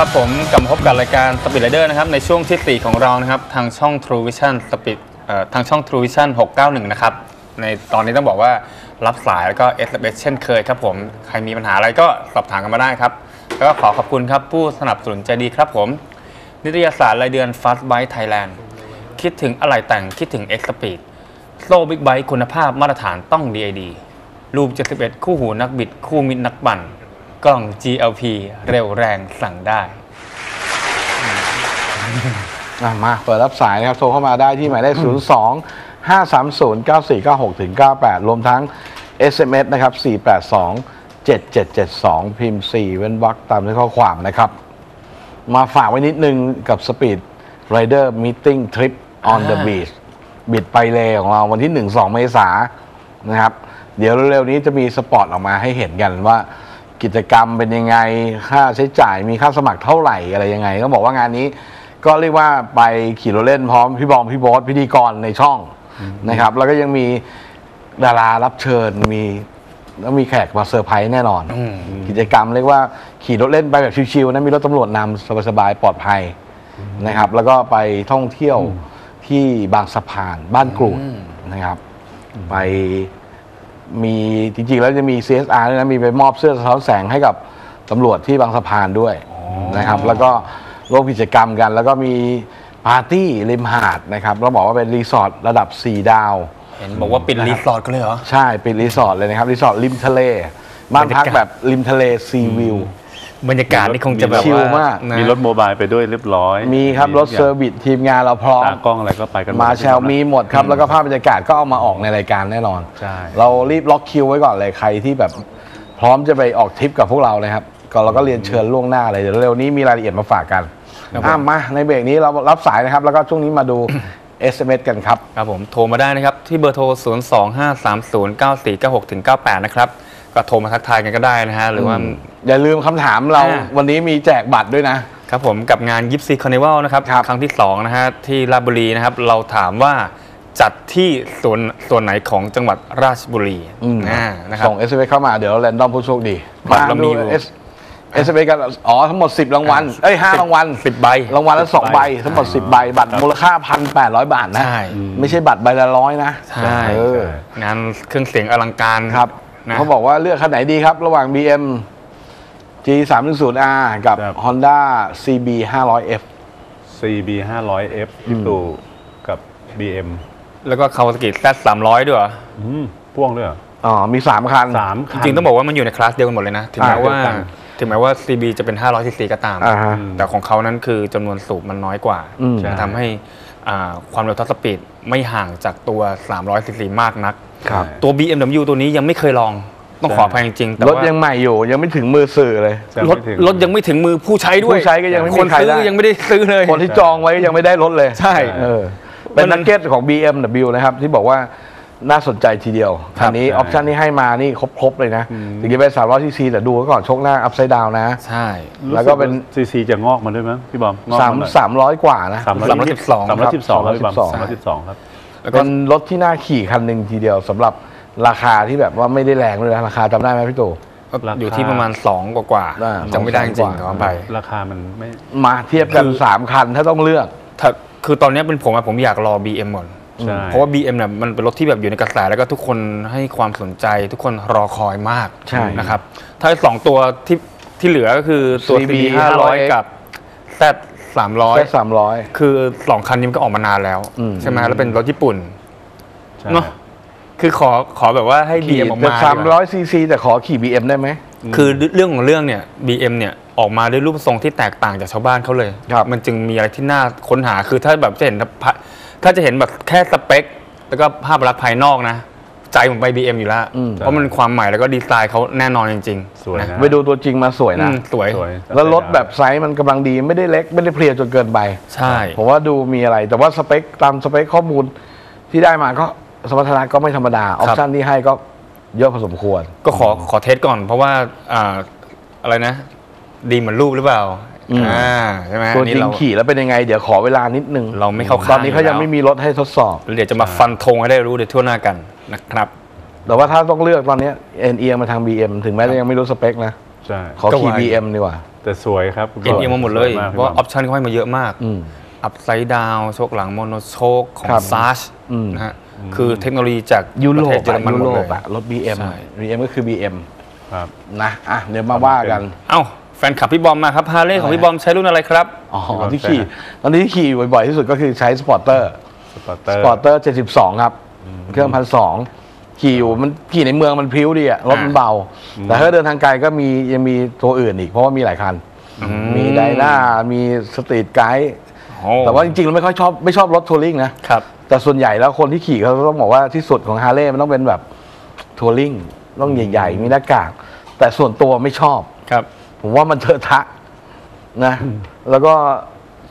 ครับผมกลับมาพบกับรายการ Speed Rider นะครับในช่วงทีสี่ 4 ของเรานะครับทางช่อง True Vision Speed เอ่อทางช่อง True Vision 691 นะครับในตอนนี้ต้องบอกว่ารับสายแล้วก็ SMS เช่นเคยครับผมใครมีปัญหาอะไรก็สอบถามกันมาได้ครับ แล้วก็ขอขอบคุณครับผู้สนับสนุนใจดีครับผม นิตยสารรายเดือน Fast Bike Thailand คิดถึงอะไหล่แต่งคิดถึง X Speed โซ่บิ๊กไบค์คุณภาพมาตรฐานต้อง DID รูป71 คู่หูนักบิด คู่มิตรนักปั่น กล้อง GLP เร็วแรงสั่งได้ อะมาเปิดรับสายนะครับ โทรเข้ามาได้ที่หมายเลข 0 2 5 3 0 9 4 9 6ถึง98 รวมทั้ง SMS นะครับ 482 7772 พิมพ์ 4 เว้นวรรคตามด้วยข้อความนะครับ มาฝากไว้นิดนึงกับ Speed Rider Meeting Trip on the อ่า Beach บิดไปเลยของเราวันที่ 1 2 เมษายนนะครับ เดี๋ยวเร็วๆนี้จะมีสปอตออกมาให้เห็นกันว่า กิจกรรมเป็นยังไง ค่าใช้จ่ายมีค่าสมัครเท่าไหร่อะไรยังไงต้องบอกว่างานนี้ ก็เรียกว่าไปขี่รถเล่นพร้อมพี่บอมพี่โบ๊ทพิธีกรในช่องนะครับ แล้วก็ยังมีดารารับเชิญมีแล้วมีแขกมาเซอร์ไพรส์แน่นอนอืมกิจกรรมเรียกว่าขี่รถเล่นไปแบบชิวๆนะมีรถตำรวจนำสบายๆปลอดภัยนะครับ แล้วก็ไปท่องเที่ยวที่บางสะพานบ้านกรูดนะครับ ไป มีจริงๆแล้วจะมี CSR ด้วยนะมีไปมอบเสื้อสะท้อนแสงให้กับตำรวจที่บางสะพานด้วยนะครับ แล้วก็ร่วมกิจกรรมกัน แล้วก็มีปาร์ตี้ริมหาดนะครับเราบอกว่าเป็นรีสอร์ทระดับ 4 ดาว เห็นบอกว่าปิดรีสอร์ทกันเลยเหรอ ใช่เป็นรีสอร์ทเลยนะครับรีสอร์ทริมทะเลบ้านพักแบบริมทะเล sea view บรรยากาศนี่คงจะแบบชิลว่ามาก นะ มีรถ mobile ไปด้วยเรียบร้อยมีครับรถ service ทุกอเซอย่างทีมงานเราพร้อม ตากล้องอะไรก็ไปกันหมด marshal มีหมดครับ แล้วก็ภาพบรรยากาศก็เอามาออกในรายการแน่นอน ใช่ เรารีบล็อกคิวไว้ก่อนเลยใครที่แบบพร้อมจะไปออกทริปกับพวกเราเลยครับ ก็เราก็เรียนเชิญล่วงหน้าเลยเดี๋ยวเร็วนี้มีรายละเอียดมาฝากกันครับผม อะมาในเบรกนี้เรารับสายนะครับ แล้วก็ช่วงนี้มาดู SMS กันครับ ครับผมโทรมาได้นะครับ ที่เบอร์โทร 0 2 5 3 0 9 4 9 6ถึง98 นะครับ ก็โทรมาทักทายกันก็ได้นะฮะหรือว่า อย่าลืมคำถามเราอ่า วันนี้มีแจกบัตรด้วยนะ ครับผมกับงานยิปซีคอนเนวัลนะครับครับ ครั้งที่2นะฮะที่ราชบุรีนะครับ เราถามว่าจัดที่ส่วนส่วนไหนของจังหวัดราชบุรีอืมอ่านะครับ ส่ง SMS เข้ามาเดี๋ยวแรนดอมผู้โชคดีบัตรเรามีอยู่ดู S SMS กันอ๋อทั้งหมด 10 รางวัลเอ้ย5รางวัลสิบใบรางวัลละสองใบ ทั้งหมด 10 ใบ บัตรมูลค่า 1,800 บาทนะ ใช่ ไม่ใช่บัตรใบละร้อยนะใช่เออ งานเครื่องเสียงอลังการครับ นะเขาบอกว่าเลือกคันไหนดีครับ ระหว่าง BM G 3 1 0 R กับ ครับ Honda CB 500F CB 500F พี่ตู่กับ BM แล้วก็คาวาซากิ Z สามร้อยด้วยเหรออืมพ่วงด้วยเหรออ๋อมี3คัน สามจริงๆต้องบอกว่ามันอยู่ในคลาสเดียวกันหมดเลยนะ ถึงแม้อ่าว่าเดียวกัน ถึงแม้ว่า CB จะเป็น 500ซีซีก็ตาม อ่าฮะ แต่ของเขานั้นคือจำนวนสูบมันน้อยกว่าอืมมันทำให้อ่า ความเร็ว top speed ไม่ห่างจากตัว 300ซีซีมากนักครับตัว BMW ตัวนี้ยังไม่เคยลองต้องขออภัยจริงๆแต่รถว่ายังใหม่อยู่ยังไม่ถึงมือสื่อเลยจะรถไม่ถึงรถยังไม่ถึงมือผู้ใช้ด้วยผู้ใช้ก็ยังไม่มีคนใครซื้ได้อยังไม่ได้ซื้อเลยคนที่จองไว้ยังไม่ได้รถเลย ใช่เออเป็นนักเก็ตของ BMW นะครับที่บอกว่า น่าสนใจทีเดียวครัคับนนี้อใช่อปชันที่ให้มานี่ครบ ๆ เลยนะอืมถึงจะเป็น300ซีซีแต่ดูไว้ก่อนชกหน้าอัพไซด์ดาวนะ ใช่ แล้วก็เป็นซีซีจะงอกมาด้วยมั้ยพี่บอมงอกสามหน่อยสามร้อยกว่านะสามร้อยสามร้อยสิบสองสามร้อยสิบสองครับพี่บอมสามสามร้ร้ออยยสิสิบบสสอองงครับแล้วก็เป็นรถที่น่าขี่คันหนึ่งทีเดียวสำหรับราคาที่แบบว่าไม่ได้แรงด้วยนะราคาจำได้ไหมพี่ตู่ราคาอยู่ที่ประมาณ 2 กว่าอ่าๆจำไม่ได้จริงๆขออภัยราคามันไม่มาเทียบกัน 3 คันถ้าต้องเลือกถ้าคือตอนนี้เป็นผมอะผมอยากรอ BM ก่อน ใช่ เพราะว่า BM เนี่ยมันเป็นรถที่แบบอยู่ในกระแสแล้วก็ทุกคนให้ความสนใจ ทุกคนรอคอยมากใช่นะครับถ้าสองตัวที่ที่เหลือก็คือตัว CB CB 500กับ Z แค่300สามร้อย คือสองคันนี้มันก็ออกมานานแล้ว อืม ใช่ไหมแล้วเป็นรถญี่ปุ่น ใช่ เนาะคือขอขอแบบว่าให้ขี่ BM ออกแต่มาสามดีกร้อว่ยซีซีแต่ขอขี่ BM ได้ไหม คือเรื่องของเรื่องเนี่ย BM เนี่ยออกมาด้วยรูปทรงที่แตกต่างจากชาวบ้านเขาเลย ครับ มันจึงมีอะไรที่น่าค้นหาคือถ้าแบบจะเห็นพะ ถ้าจะเห็นแบบแค่สเปค แล้วก็ภาพลักษณ์ภายนอกนะ ใจผมไป BM อยู่แล้ว อืม เพราะมันความใหม่แล้วก็ดีไซน์เขาแน่นอนจริงๆสวยนะ ไปดูตัวจริงมาสวยอืนะมสวย สวย แล้วรถแบบไซส์มันกำลังดีไม่ได้เล็กไม่ได้เพลียจนเกินไปใช่ ผมว่าดูมีอะไร แต่ว่าสเปคตามสเปคข้อมูลที่ได้มาก็สมรรถนะก็ไม่ธรรมดา option ที่ให้ก็เยอะพอสมควร ก็ขอขอ test ก่อน เพราะว่าอ่าอะไรนะ ดีเหมือนรูปหรือเปล่า อืม อ่าใช่ไหมตัวจริงอันนี้เรา ขี่แล้วเป็นยังไง เดี๋ยวขอเวลานิดนึงเราไม่เข้าข้างตอนนี้เขายังอยู่แล้ว ไม่มีรถให้ทดสอบแล้วเดี๋ยวจะมาฟันธงให้ได้รู้เดี๋ยวทั่วหน้ากันนะครับ แต่ว่าถ้าต้องเลือกตอนนี้เอนเอียงมาทาง BM ถึงแม้จะยังไม่รู้สเปคนะ ใช่ ขอขี่ ก็ว่า BM ดีกว่า แต่สวยครับคุณเอ็นเอียงมาหมดเลย สวกเพราะว่าออปชันเขาให้มาเยอะมาก อืม อัพไซด์ดาวโชคหลังโมโนโชคของครับซาชอืม นะฮะ คือเทคโนโลยีจากยุปโรระเทศปเยอรอะมันยุหมโรดเลปย อะรถ BM ใช่ BM ก็คือ BM ครับ นะอะเดี๋ยวมาว่ากัน เอ้า แฟนคลับพี่บอมมาครับฮาร์เลย์ของพี่บอมใช้รุ่นอะไรครับ อ๋อพี่บอลที่ขี่ตอนนี้ที่ขี่บ่อยๆที่สุดก็คือใช้สปอร์เตอร์สปอร์เตอสร์ปอร์เตอร์72ครับ เครื่องพันสองขี่อยู่มันขี่ในเมืองมันพริ้วดีอะรถมันเบา แต่ถ้าเดินทางไกลก็มียังมีตัวอื่นอีก เพราะว่ามีหลายคัน มี Dyna มี Street Glide โอ้แต่ว่าจริงๆเราไม่ค่อยชอบไม่ชอบรถ touring นะครับแต่ส่วนใหญ่แล้วคนที่ขี่เขาต้องบอกว่าที่สุดของฮาร์เลย์มันต้องเป็นแบบ touring ต้องใหญ่ ๆ มีหน้ากากแต่ส่วนตัวไม่ชอบครับ ผมว่ามันเทอะทะนะ แล้วก็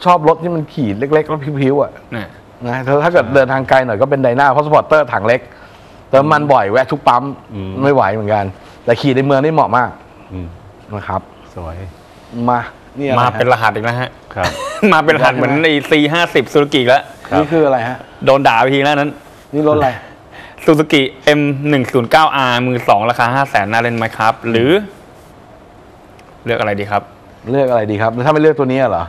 ชอบรถที่มันขี่เล็กๆแล้วพริ้วๆอะเนี่ยนะถ้าถ้าเกิดเดินทางไกลหน่อยก็เป็น Dyna เพราะ Sportster ถังเล็กเติมมันบ่อยแวะทุกปั๊มไม่ไหวเหมือนกัน แต่ขี่ในเมืองนี่เหมาะมากอืมนะครับ สวย มานี่อะไรมาฮะเป็นรหัสอีกแล้วฮะ ครับ มาเป็นรหัสเหมือนใน C50 ซูซูกิแล้วครับนี่คืออะไรฮะ โดนด่าไปทีแล้วนั้น นี่รถอะไรซูซูกิ M109R มือสองราคา5 0 0 0 0น่าเล่นไหมครับ หรือ เลือกอะไรดีครับ เลือกอะไรดีครับแล้วถ้าไม่เลือกตัวนี้เหรอ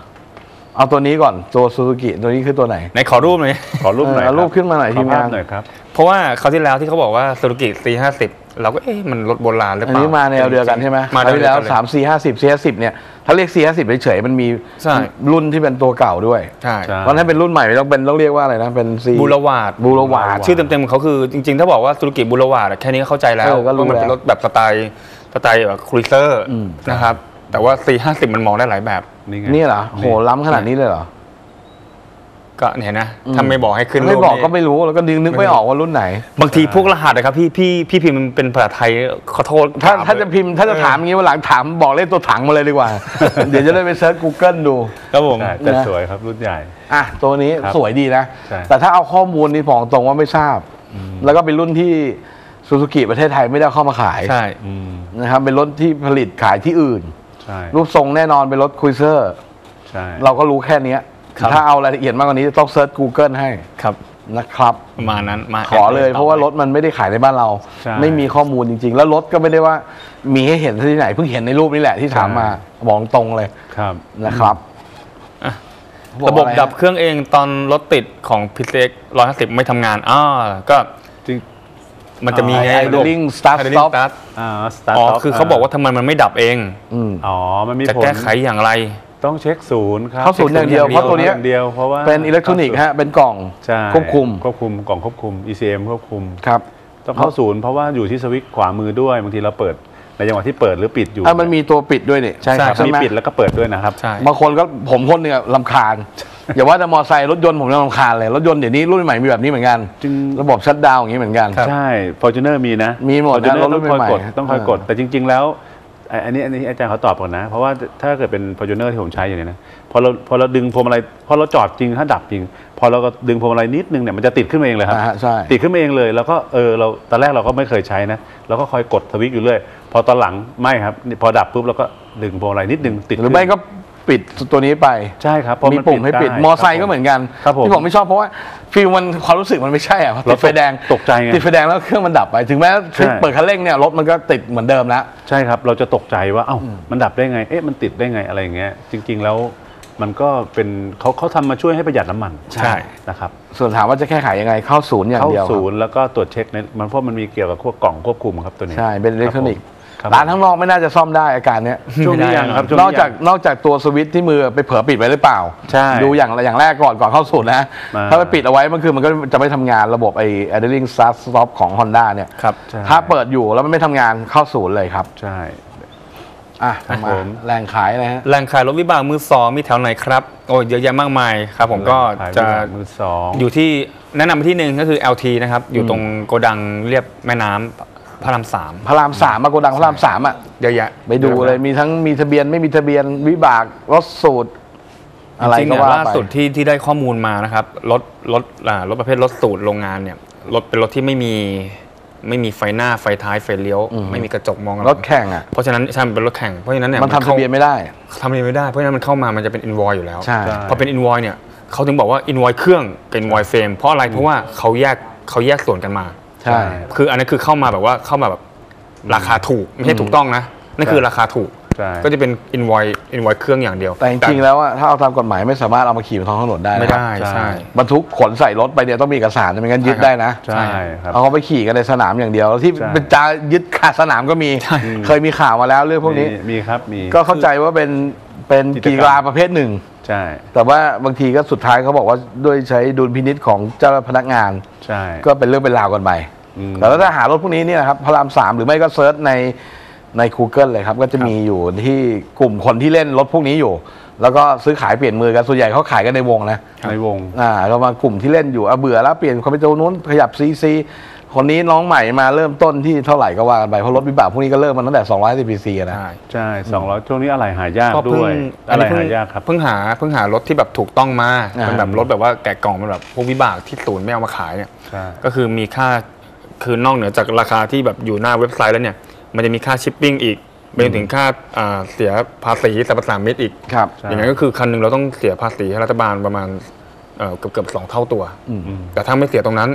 เอาตัวนี้ก่อน ตัวซูซูกิตัวนี้คือตัวไหนในขอรูปหน่อย ขอรูปหน่อยเออเอารูปขึ้นมาหน่อยขทีอมภาพงานหน่อยครับ เพราะว่าคราวที่แล้วที่เขาบอกว่าซูซูกิ C50 เราก็เอ๊ะมันรถโบราณหรืออันเปล่านี้มาแนวเดียวกันใช่ไหมมาคราวที่แล้วเดียกันเยสามสี่ห้าสิบสี่ห้าสิบเนี่ย ถ้าเรียกสี่ห้าสิบเฉยๆมันมีใช่รุ่นที่เป็นตัวเก่าด้วย ใช่ใช่เพราะฉะนั้นเป็นรุ่นใหม่ต้องเป็นต้องเรียกว่าอะไรนะ เป็นซีบูรวาดบูรวาดชื่อเต็มๆของเขาคือจริงๆ ถ้าบอกว่าซูซูกิบูรวาดแค่นี้ก็เข้าใจแล้วเออก็รู้ว่ามันเป็นแล้วรถแบบสไตล์สไตล์แบบครูเซอร์อืมนะครับ แต่ว่า C50 มันมองได้หลายแบบ นี่ไงนี่เหรอโหล้ำขนาดนี้เลยเหรอก็เนี่ยนะถ้าไม่บอกให้ขึ้นไม่รูปบอกนี้ ก็ไม่รู้แล้วก็นึกนึกไม่ออกว่ารุ่นไหน บางทีพวกรหัสนะครับพี่พี่พี่พิมพ์มันเป็นภาษาไทยขอโทษถ้าถมถ้าจะพิมพ์ถ้าจะถามอย่างนี้วันหลังถามบอกเลขตัวถังมาเลยดีกว่า เดี๋ยวจะได้ไปเซิร์ช Google ดู ครับผม ใช่แต่นะ สวยครับรุ่นใหญ่ อะตัวนี้ครับสวยดีนะ ใช่ แต่ถ้าเอาข้อมูลนี่บอกตรงว่าไม่ทราบ แล้วก็เป็นรุ่นที่ซูซูกิประเทศไทยไม่ได้เอาเข้ามาขายใช่ อืม นะครับเป็นรถที่ผลิตขายที่อื่นใช่ รูปทรงแน่นอนเป็นรถ cruiser ใช่เราก็รู้แค่เนี้ยครับถ้าเอารายละเอียดมากกว่านี้ต้อง search Google ให้ครับนะครับประมาณนั้นมาขอเลยเพราะว่ารถมันไม่ได้ขายในบ้านเราใช่ไม่มีข้อมูลจริง ๆ แล้วรถก็ไม่ได้ว่ามีให้เห็นที่ไหนเพิ่งเห็นในรูปนี่แหละที่ถามมาบอกตรงเลยครับนะครับอะบอกระบบอไฮดับเครื่องเองตอนรถติดของ PCX 150ไม่ทำงานอ่าก็จริง มันจะมีไงไอ idling start idling stop start อ่า start อ๋อ stop คือเขาบอกว่าทำไมมันไม่ดับเองอืมอ๋อมันมีจะผลแก้ไขอย่างไรต้องเช็คศูนย์ครับเข้าศูนย์อย่างเดียวเช็คเพราะตัวเนี้ยอย่างเดียวเพราะว่าเป็นอิเล็กทรอนิกส์ฮะเป็นกล่องใช่ควบคุมควบคุมกล่องควบคุม ECM ควบคุมครับต้องเข้าศูนย์เพราะว่าอยู่ที่สวิตช์ขวามือด้วยบางทีเราเปิดในจังหวะที่เปิดหรือปิดอยู่อะมันมีตัวปิดด้วยนี่ใช่ครับใช่มีไหมปิดแล้วก็เปิดด้วยนะครับใช่บางคนก็ผมคนหนึ่งอะลำคาญ อย่าว่าแต่มอไซค์รถยนต์ผมยังลำคาญเลย รถยนต์เดี๋ยวนี้รุ่นใหม่มีแบบนี้เหมือนกัน จึง ระบบชัดดาวน์อย่างนี้เหมือนกัน ใช่ Fortuner มีนะมีหมดนะ Fortuner รถรุ่ต้องนคอยใหม่กดๆต้องคอยกดเออแต่จริง ๆ แล้วไอ้อันนี้อันนี้อาจารย์เขาตอบก่อนนะ เพราะว่าถ้าเกิดเป็น Fortuner ที่ผมใช้อยู่เนี่ยนะพอเราพอเราดึงพวงมาลัยพอเราจอดจริงถ้าดับจริง พอเราก็ดึงพวงมาลัยนิดนึงเนี่ยมันจะติดขึ้นมาเองเลยครับ อ่าฮะใช่ ติดขึ้นมาเองเลยแล้วก็เออเราตอนแรกเราก็ไม่เคยใช้นะเราก็คอยกดสวิตช์อยู่เรื่อย พอตอนหลังไม่ครับนี่พอดับปุ๊บเราก็ดึงพวงมาลัยนิดนึงติดหรือขึ้นไม่ก็ ปิดตัวนี้ไปใช่ครับเพราะมีนปุ่มให้ปิดไมอไซค์ก็เหมือนกัน ครับผม ที่ผมไม่ชอบเพราะว่าฟิลมันความรู้สึกมันไม่ใช่อะพอติเราดไฟแดงตกใจไง ติดไฟแดงแล้วเครื่องมันดับไป ถึงแม้ใช่เปิดคันเร่งเนี่ยรถมันก็ติดเหมือนเดิมแล้ว ใช่ครับ เราจะตกใจว่า เอ้า มันดับได้ไง เอ๊ะ มันติดได้ไง อะไรอย่างเงี้ย จริง ๆ แล้วมันก็เป็นเขาเขาทำมาช่วยให้ประหยัดน้ำมันใช่ นะครับ ส่วนถามว่าจะแก้ไขยังไงเข้าศูนย์อย่างเข้าเดียวครับศูนย์แล้วก็ตรวจเช็คในมันเพราะมันมีเกี่ยวกับพวกกล่องควบคุมครับตัวนี้ใช่เป็นอิเล็กทรอนิกส์ค รับร้านข้างนอกไม่น่าจะซ่อมได้อาการเนี้ยช่วงนี้ยังครับช่วงนนี้อกจากยังนอกจากตัวสวิตช์ที่มือไปเผลอปิดไว้หรือเปล่าใช่ดูอย่างอย่างแรกก่อนก่อนเข้าศูนย์นะมาถ้าไปปิดเอาไว้มันคือมันก็จะไม่ทำงานระบบไอ้ idling start stop ของ Honda เนี่ยครับใช่ถ้าเปิดอยู่แล้วมันไม่ทำงานเข้าศูนย์เลยครับใช่อะครับมาผมแรงขายนะฮะแหล่งขายรถวิบากมือสองมีแถวไหนครับ โอ้ยเยอะแยะมากมายครับ ผมก็ขายจะมือสองอยู่ที่แนะนำไปที่หนึ่งก็คือ LT นะครับ อยู่ตรงโกดังเรียบแม่น้ำ พระรามสามพระรามสามมาโกดังพระรามสามอะเยอะแยะไปดูเลยมีทั้งมีทะเบียนไม่มีทะเบียนวิบากรถสูตรอะไรจริงๆก็เนี่ยว่าล่าไปสุดที่ที่ได้ข้อมูลมานะครับรถรถอ่ารถประเภทรถสูตรโรงงานเนี่ยรถเป็นรถที่ไม่มีไม่มีไฟหน้าไฟท้ายไฟเลี้ยว ไม่มีกระจกมองหลังรถแข่งอะเพราะฉะนั้นใช่มันเป็นรถแข่งเพราะฉะนั้นเนี่ยมันทำทะเบียนไม่ได้ทำทะเบียนไม่ได้เพราะฉะนั้นมันเข้ามามันจะเป็นอินวอยอยู่แล้วใช่ใช่พอเป็นอินวอยเนี่ยเขาถึงบอกว่าอินวอยเครื่องกับอินวอยเฟรมเพราะอะไรเพราะว่าเขาแยกเขาแยกส่วนกันมา ใช่ คืออันนั้นคือเข้ามาแบบว่าเข้ามาแบบราคาถูกไม่ใช่ถูกต้องนะนั่นคือราคาถูกใช่ก็จะเป็นอินไวอินไวเครื่องอย่างเดียว แต่จริงๆแล้วอะถ้าเอาตามกฎหมายไม่สามารถเอามาขี่บนท้องถนนได้ไม่นะครับได้ใช่ใช่บรรทุกขนใส่รถไปเนี่ยต้องมีเอกสารไม่งั้นยึดได้นะใช่ครับเอาเขาไปขี่กันในสนามอย่างเดียวแล้วที่ใช่เป็นจะยึดขาดสนามก็มีเคยมีข่าวมาแล้วเรื่องพวกนี้มีมีครับมีก็เข้าใจว่าเป็นเป็นกิจกรรมกีฬาประเภทหนึ่งใช่ แต่ว่าบางทีก็สุดท้ายเขาบอกว่าด้วยใช้ดุลพินิจของเจ้าพนักงานใช่ก็เป็นเรื่องเป็นราวกันไปอืม แต่ถ้าหารถพวกนี้เนี่ยนะครับพระรามสามหรือไม่ก็ search ในใน Google เลยครับ ก็จะมีอยู่ที่กลุ่มคนที่เล่นรถพวกนี้อยู่ แล้วก็ซื้อขายเปลี่ยนมือกันส่วนใหญ่เขาขายกันในวงนะในวงอ่าเรามากลุ่มที่เล่นอยู่อะเบื่อแล้วเปลี่ยนคอมพิวเตอร์นู้นขยับซีซีคนนี้น้องใหม่มาเริ่มต้นที่เท่าไหร่ก็ว่ากันไปเพราะรถวิบากพวกนี้ก็เริ่มมาตั้งแต่200 cc อะนะ ใช่ใช่สองร้อยช่วงนี้อะไรหายากก็เพิ่ด้งวยอัอะนไรนี้เพิ่งหายากครับเพิ่งหาเพิ่งหารถที่แบบถูกต้องมาอ่าเป็นแบบรถแบบว่าแกะกล่องเป็นแบบพวกวิบากที่ศูนย์ไม่เอามาขายเนี่ยใช่ก็คือมีค่า คือนอกเหนือจากราคาที่แบบอยู่หน้าเว็บไซต์แล้วเนี่ย มันจะมีค่าชิปปิ้งอีกไปจนถึงค่าอ่าเสียภาษีสรรพสามิตอีก ครับใช่อย่างนั้นก็คือคันหนึ่งเราต้องเสียภาษีให้รัฐบาลประมาณเอ่อเกือบเกือบสองเท่าตัวอืมแต่ถ้าไม่เสียตรงนั้น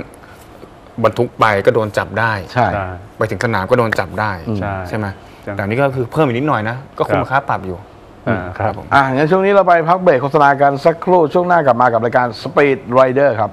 บรรทุกไปก็โดนจับได้ ใช่ ใช่ ไปถึงสนามก็โดนจับได้อืมใช่ใช่ไหมใช่ แต่อันนี้ก็คือเพิ่มอีกนิดหน่อยนะ ก็คุ้มครับค่าปรับอยู่ อ่าครับผมอะงั้นช่วงนี้เราไปพักเบรกโฆษณากันสักครู่ช่วงหน้ากลับมากับรายการ Speed Rider ครับ